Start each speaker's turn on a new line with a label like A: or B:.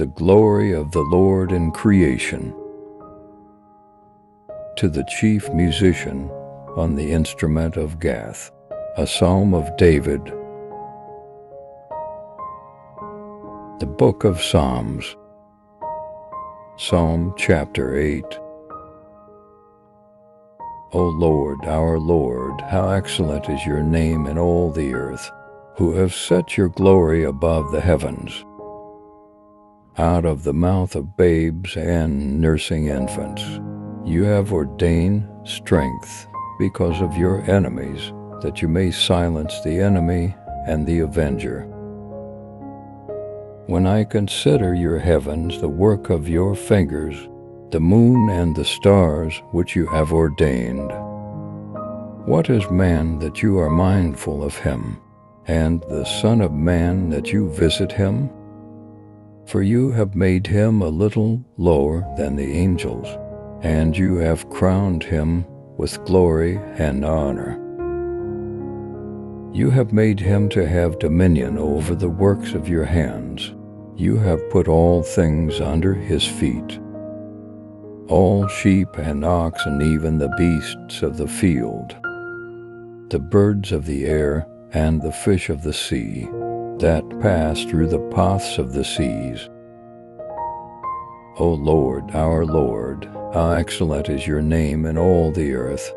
A: the glory of the Lord in creation. To the chief musician on the instrument of Gath, a psalm of David. The Book of Psalms, Psalm chapter 8. O Lord, our Lord, how excellent is your name in all the earth, who have set your glory above the heavens. Out of the mouth of babes and nursing infants, you have ordained strength because of your enemies, that you may silence the enemy and the avenger. When I consider your heavens, the work of your fingers, the moon and the stars which you have ordained. What is man that you are mindful of him, and the Son of Man that you visit him? For you have made him a little lower than the angels, and you have crowned him with glory and honor. You have made him to have dominion over the works of your hands. You have put all things under his feet all sheep and ox and even the beasts of the field, the birds of the air and the fish of the sea that pass through the paths of the seas. O Lord, our Lord, how excellent is your name in all the earth.